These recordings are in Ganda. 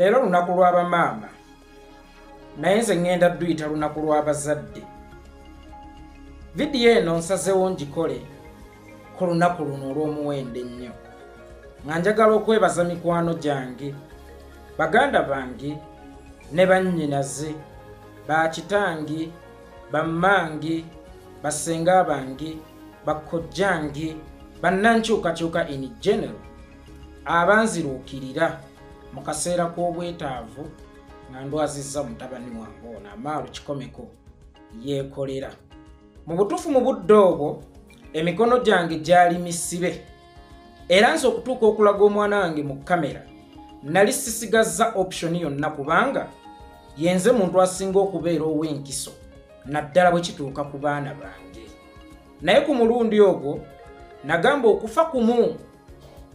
leero lunaku lw'abamaama naye nze ŋŋenda dduyita lunaku lw'abazadde vidiyo eno nsazewo ngikole ku lunaku luno olw'omuwendo ennyo. Nga njagala okwebaza mikwano gyange. Baganda bange ne bannyinaze bakitange bammange basenga bange bakkojjange bannankyukakyuka in general abanziruukirira mu kaseera k'obwetaavu nga ndwazizza mutabani wange ono amaalu kikomeko yeekolera. Mu butuufu mu budde obwo emikono gyange gyali misibe. Era nze okutuuka okulaga omwana wange mu kamera nali sisigazza optioni yonna kubanga yenze muntu asinga okubeera ow'enkiso naddala bwe kituuka ku baana bange. Naye ku mulundi ogwo nagamba okufa kumu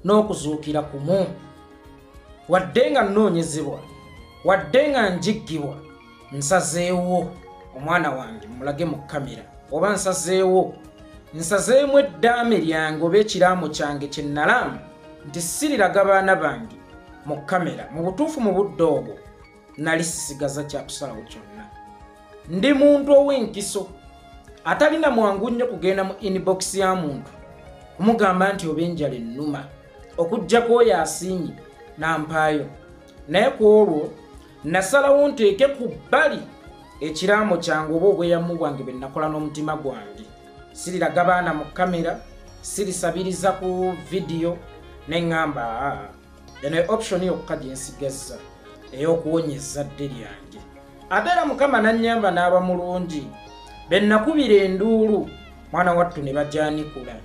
n'okuzuukira kumu wadde nga nnoonyezebwa wadde nga njiggibwa nsazeewo omwana wange mulage mu kamera oba nsazeewo nsazeemu eddaame lyange oba ekiraamo kyange kye nalaamu nti siriraga baana bange mu kamera mu butuufu mu budde obwo nali sisigaza kyakusalawo kyonna. Ndi muntu ow'enkiso atalina mwangu nnyo kugenda mu inbox ya muntu kumugamba nti oba enjala ennuma okugjako oyo asiimye nampaayo. Naye ku olwo nasalawo nteeke ku bbali ekiraamo kyange oba obweyamu bwange bwe nakola n'omutima gwange. Siriraga baana mu kamera sirisabiriza ku vidiyo neŋŋamba eno option yokka gyensigazza ey'okuwonya ezzadde lyange ate era mukama nannyamba n'aba mulungi be nakubira enduulu mwana wattu ne bajanikula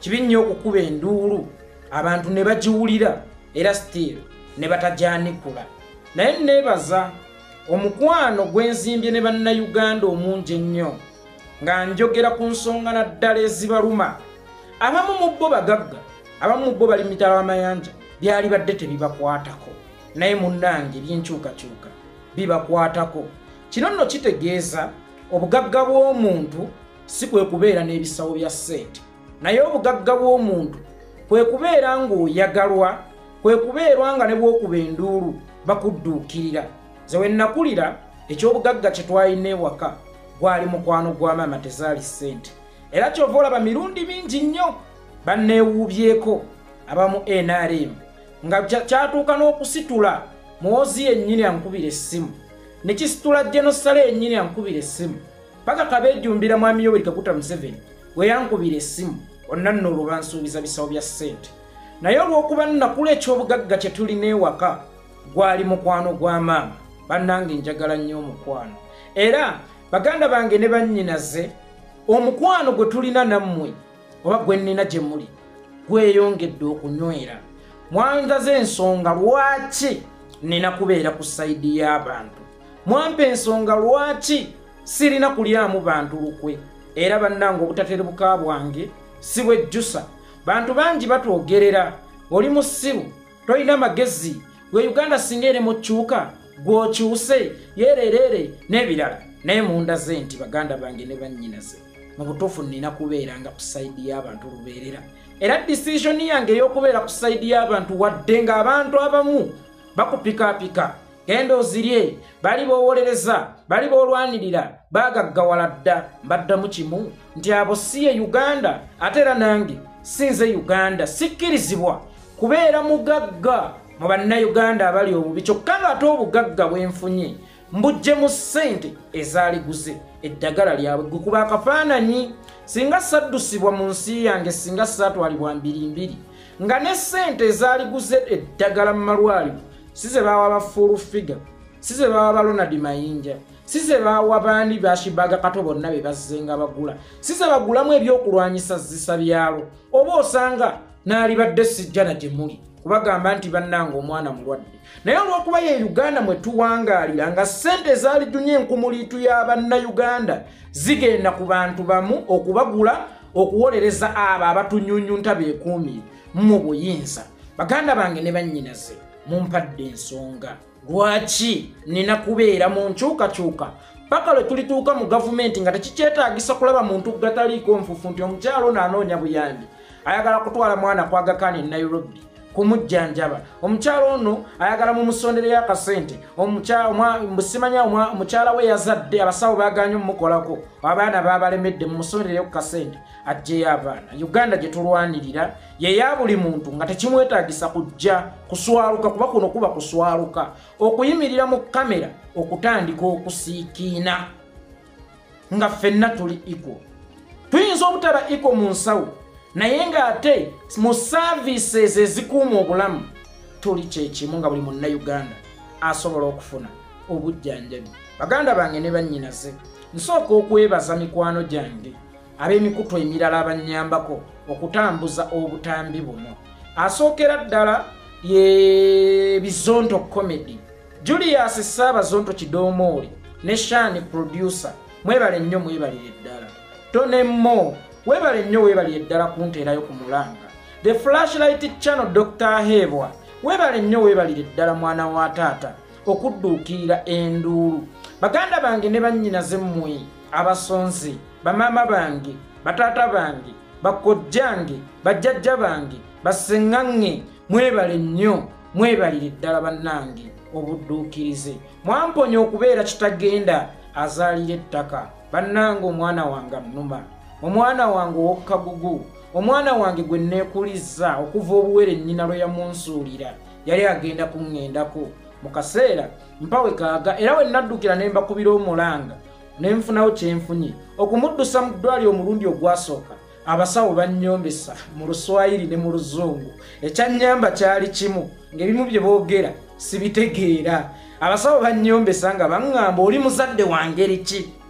kibi nnyo okukuba enduulu abantu ne bagiwulira era still ne batajanikula. Naye neebaza omukwano gwenzimbye ne bannayuganda omungi ennyo nga njogera ku nsonga naddala ezibaluma. Abamu mu bo bagagga abamu mu bo bali mitala w'amayanja byali badde tebibakwatako. Naye munnange ebyenkyukakyuka bibakwatako. Kino nno kitegeeza obugagga bw'omuntu si kwe kubeera n'ebisawo bya ssente naye obugagga bw'omuntu kwe kubeera ng'oyagalwa kwe kubeerwa nga ne bw'okuba enduulu bakudduukirira. Ze we nakulira ekyobugagga kye twalina ewaka gwali mukwano gwa maama tezaali ssente. Era kyova olaba mirundi mingi nnyo banneewuubyeko abamu nrm nga kyatuuka n'okusitula. Muwozi yennyini ankubira essimu. Ne kisitula genosale yennyini ankubira essimu. Paka kabeejumbira mwami yoweri kaguta museveni we yankubira essimu. Onna nno olwo bansuubiza bisawo bya ssente naye olw'okuba nnakula ekyobugagga kye tulina ewaka gwali mukwano gwa maama. Bannange njagala nnyo omukwano. Era baganda bange ne bannyinaze omukwano gwe tulina nammwe oba gwe nnina gye muli gweyongedde okunywera. Mwandaze ensonga lwaki nina kubeera ku sayidi y'abantu? Mwampa ensonga lwaki sirina kulyamu bantu lukwe? Era bannange obutaterebuka bwange si bwejjusa bantu bangi batwogerera. Oli musiru tolina magezi. Gwe uganda singa ere mukyuka gw'okyuse yereerere n'ebirala. Naye mundaze nti baganda bange ne bannyinaze mu butuufu nina kubeera nga ku sayidi y'abantu lubeerera. Era disitioni yange ey'okubeera ku sayidi y'abantu wadde ng'abantu abamu bakupikaapika. Genda ozirye bali boowolereza bali boolwanirira baagaggawala dda. Mbaddamu kimu nti abo si ye uganda ate era nange sinze uganda sikkirizibwa kubeera mugagga mu bannayuganda abali obubi kyokka ng'ate obugagga bwenfunye mbujje mu ssente ezaaliguze eddagala lyabwe gwe kuba akafaananyi. Singa saddusibwa mu nsi yange singa saatwalibwa mbirimbiri nga ne ssente ezaaliguze eddagala mu malwaliro si ze baawa bafuulu figa si ze baawa balonadi mayinja si ze baawa bandi bashibaga kato bonna be bazze nga bagula. Si ze bagulamu ebyokulwanyisa zisa byalo. Oba osanga n'alibadde sijjana gye muli kubagamba nti bannanga omwana mulwadde. Naye olw'okuba ye uganda mwe tuwangaalira nga ssente ezaaliddunye enkumuliitu y'abannayuganda zigenda ku bantu bamu okubagula okuwolereza abo abatunyunyunta beekuumire mu buyinza. Baganda bange ne bannyinaze mumpadde ensonga lwaki nina kubeera mu nkyukakyuka. Paka lwe tulituuka mu gavumenti nga tekikyetaagisa kulaba muntu gataliiko nfufu nti omukyalo naanoonya buyambi. Ayagala kutwala mwana kwagakaana e nairobi kumujjanjaba omukyalo ono ayagala mumusondereyo akasente simanya omukyala we yazadde abasawo baganye omumukolako abaana babalemedde mumusondereyo kukasente ajjeyo abaana uganda gyetulwanirira yeya buli muntu nga tekimwetagisa kujja kuswaluka kuba kuno kuba kuswaluka. Okuyimirira mu kamera okutandika okusiikiina. Nga ffenna tuli iko tuyinza obutaba iko mu nsawo naye ng'ate mu services ezikuuma obulamu tuli kyekimu nga buli munnauganda asobola okufuna obujjanjabi. Baganda bange ne bannyinaze nsooka okwebaza mikwano gyange ab'emikutu emirala abanyambako okutambuza obutambi buno. Asookera ddala ye bizonto comedy julius saabazonto kidoomooli ne shani producer mwebale nnyo mwebalire ddala. Tonemmo webale nnyo weebalire ddala kunteerayo ku mulanga. The flashlight channel dr hebwa weebale nnyo weebalire ddala mwana wa taata okudduukirira enduulu. Baganda bange ne bannyinaze mmwe abasonzi bamaama bange bataata bange bakojjange bajjajja bange baseŋŋaŋŋe mwebale nnyo mwebalire ddala bannange obudduukirize. Mwamponya okubeera kitagenda azaalira ettaka. Bannange omwana wange nnuma omwana wange ow'okukagugu omwana wange gwe neekuliza okuva obuwere nnyina lwe yamunsuulira yali agenda kuŋŋendako mu kaseera mpawe kaaga era we naddukira ne mbakubira omulanga ne nfunawo kyenfunye okumuddusa mu ddwali omulundi ogwasooka abasawo bannyombesa mu luswayiri ne mu luzungu. Ekyannyamba kyali kimu ng'ebimu bye boogera sibitegeera. Abasawo bannyombesa nga baŋŋamba oli muzadde wangeri ki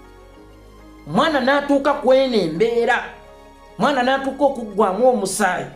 mwana n'atuuka kwena embeera. Mwana n'atuuka okuggwamu omusaayi.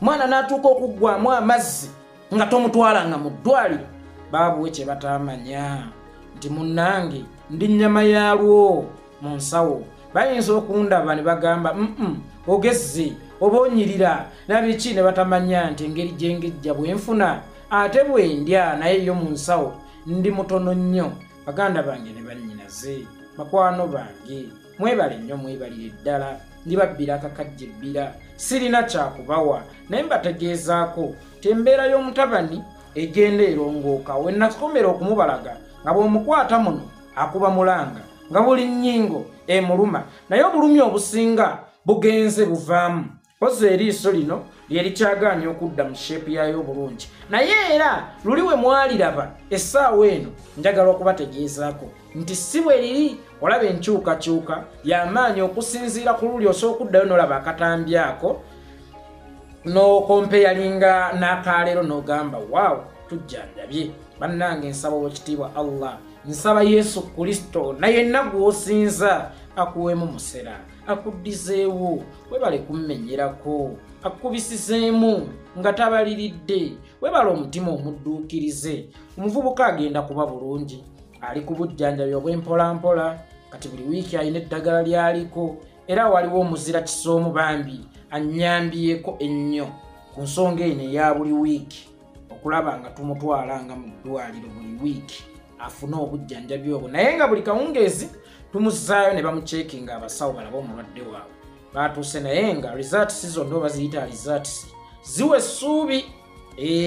Mwana n'atuuka okuggwamu amazzi nga tomutwalanga mu ddwaliro. Baabuwe kye batamanya nti munnange ndi nnyama yaalwo mu nsawo. Bayinza okundaba ne bagamba mm ogezze oba onyirira nabiki ne batamanya nti engeri gyengejja bwenfuna ate bwendya naye yo mu nsawo ndi mutono nnyo. Baganda bange ne bannyinaze bakwano bange mwebale nnyo mwebalire ddala. Ndibabbira akakajja ebbira sirina kyakubawa. Naye mbategeezaako ti embeera y'omutabani egenda erongooka we nakomera okumubalaga nga bw'omukwata muno akuba mulanga nga buli nnyingo emuluma. Naye obulumi obusinga bugenze buvaamu poza eriiso lino lyerikyagaanya okudda mu sheepu yayo obulungi. Naye era luli we mwaliraba essaawa eno njagala okubategeezaako nti si bwe liri olaba enkyukakyuka y'amaanyi okusinziira ku luli osobola okuddayo n'olaba akatambi ako n'okompeyalinga n'akaleero n'ogamba waawo tujjanjabye bannange nsaba owekitiibwa allah nsaba yesu kristo nayenna gw'osinza akuweemu musera akuddizeewo webale kummenyerako akubisizeemu nga tabaliridde. Webale omutima omudduukirize. Omuvubuka agenda kuba bulungi. Ali ku bujjanjabi obw'empolampola kati buli wiiki alina eddagala lyaliko. Era waliwo omuzira kisoomu bambi annyambyeko ennyo. Ku nsonga eno eya buli wiiki okulaba nga tumutwalanga mu ddwaliro buli wiiki. Afune obujjanjabi obwo. Naye nga buli kawungeezi tumuzaayo ne bamucekinga abasawo balaba omulwadde waabwe. Batuuse naye nga results zonna oba ziyita results. Ziwa essuubi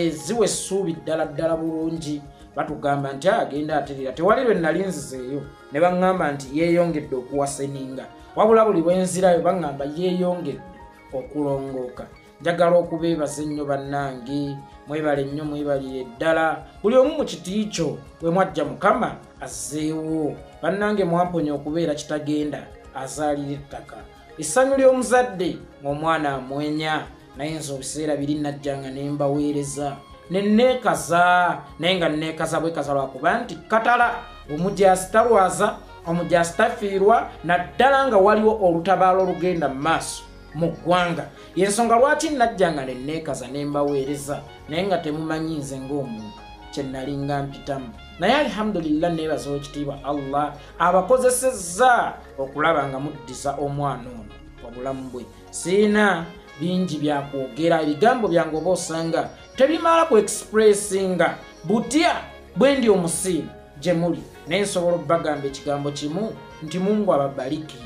ziwa essuubi ddala ddala bulungi. Batugamba nti agenda aterera tewali lwe nali nzizeeyo ne baŋŋamba nti yeeyongedde okuwaseninga wabula buli bwenzirayo baŋŋamba yeeyongedde okulongooka njagala okubeebaza ennyo bannange mwebale nnyo mwebalire ddala. Buli omu mu kiti kyo bwe mwajja mukama azzeewo. Bannange mwamponya okubeera kitagenda azaalira ettaka. Essanyu ly'omuzadde ng'omwana amwenya naye nze obiseera biri najjanga ne mbaweereza. Neneekaza naye nga neneekaza bwekaza lwakuba nti katala omujasi talwaza omujasi tafiirwa naddala nga waliwo olutabaalo olugenda mu maaso mu ggwanga. Yensonga lwaki najjanga neneekaza ne mbaweereza naye nga temumanyi nze ng'omuntu kyenalinga mpitamu. Naye alhamdulillah neebaza ekitiibwa allah abakozesezza okulaba nga muddiza omwana ono obulamu bwe. Siina bingi byakwogera ebigambo byange oba osanga tebimala ku expressinga butya bwe ndi omusiimu gye muli naye nsobola obbagamba ekigambo kimu nti mungu ababaliki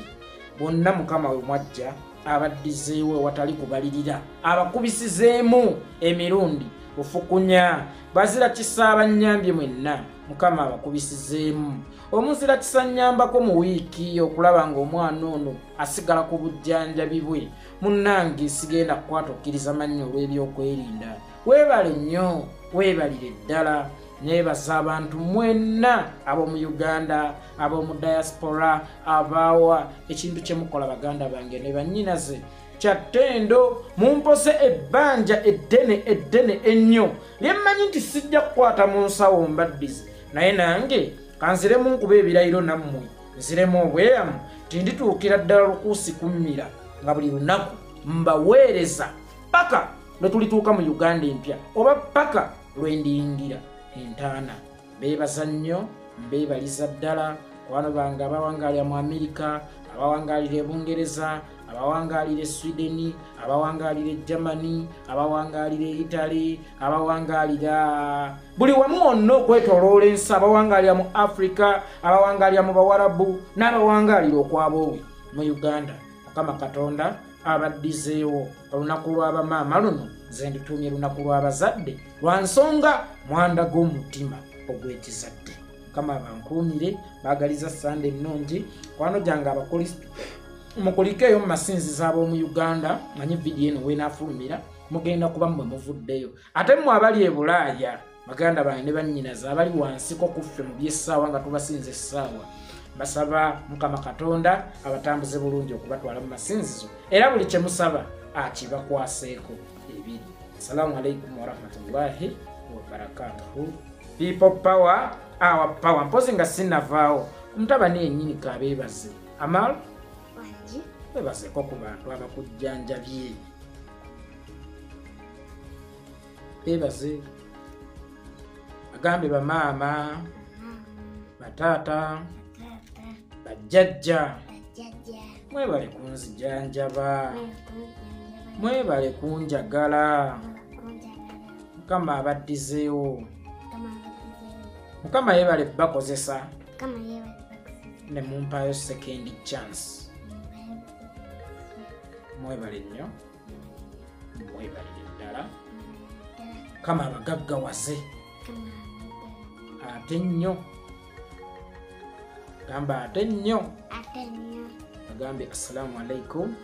bonna mukama we mwajja abaddizeewo ewatali kubalirira. Abakubisizeemu emirundi bufukunya bazira kisaabanyambye mwenna. Mukama abakubisizeemu. Omuzira kisanyambako mu wiiki okulaba ng'omwana ono asigala ku bujjanjabi bwe. Munnange sigenda kukwata okkiriza mannya olw'ebyokwerinda. Weebale nnyo weebalire ddala neebaza abantu mwenna ab'omu uganda ab'omu diaspora abaawa ekintu kye mukola baganda bange ne bannyinaze. Kyattendo mumpose ebbanja eddene eddene ennyo. Lyemmanyi nti sijja kukwata mu nsawo mbaddizi naye nange kanziremu nkuba ebirayiro nammwe nziremu obweyamu tindituukira ddala lukuusi kummira nga buli lunaku mbaweereza. Paka lwe tulituuka mu uganda empya oba paka lwe ndiyingira entaana. Beebaza nnyo mbeebaliza ddala. Kwano bange abawangalira mu amerika abawangalira ebungereza abawangalira e swedeni abawangalira e germany abawangalira e italy abawangalira buli wamu wonna okwetoloola ensi abawangalira mu africa abawangalira mu bawarabu n'abawangalira okwaboowe mu uganda mukama katonda abaddizeewo olunaku lw'abamaama luno nze ndituumye lunaku lw'abazadde lwa nsonga mwanda gw'omutima ogwekizadde. Mukama abankuumire baagaliza sande ennungi kwano gyange abakristu mukulikeeyo mu masinzizo ab'omu uganda manyi vidiyo eno wenaafulumira mugenda kuba mmwe muvuddeyo. Ate mmwe abali e bulaaya baganda bange ne bannyinaza abali wansiko kuffe mu byessaawa nga tubasinza essaawa basaba mukama katonda abatambuze bulungi okubatwala mu masinzizo. Era buli kye musaba akibakwaseeko ebiri. Assalamu alaikum warahmatullahi wabarakatuhu people power our power. Mpozi nga sinavaawo omutabani yennyini kabeebaze. Amal? Wangi. Webazeko ku bantu abakujjanjabye. Beebaze. Bagambe bamaama bataata bajjajja mwebale kunzijanjaba mwebale kunjagala mukama abaddizeewo. Mukama yebale bakozesa. Ne mumpayo second chance. Mwebale nnyo. Mwebalire ddala. Mukama abagaggawaze. Ate nnyo gamba ate nnyo ate nnyo agambe assalamu alaikum